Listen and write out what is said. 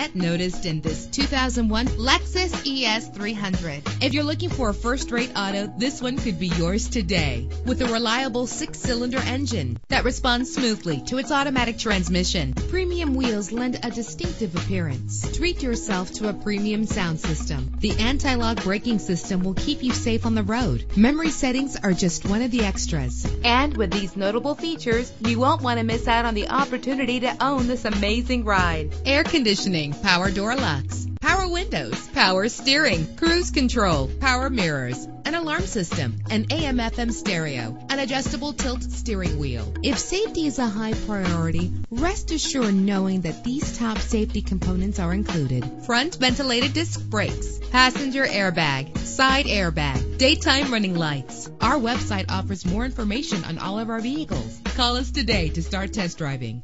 get noticed in this 2001 Lexus ES 300. If you're looking for a first-rate auto, this one could be yours today. With a reliable six-cylinder engine that responds smoothly to its automatic transmission, premium wheels lend a distinctive appearance. Treat yourself to a premium sound system. The anti-lock braking system will keep you safe on the road. Memory settings are just one of the extras. And with these notable features, you won't want to miss out on the opportunity to own this amazing ride. Air conditioning, power door locks, power windows, power steering, cruise control, power mirrors, an alarm system, an AM FM stereo, an adjustable tilt steering wheel. If safety is a high priority, rest assured knowing that these top safety components are included. Front ventilated disc brakes, passenger airbag, side airbag, daytime running lights. Our website offers more information on all of our vehicles. Call us today to start test driving.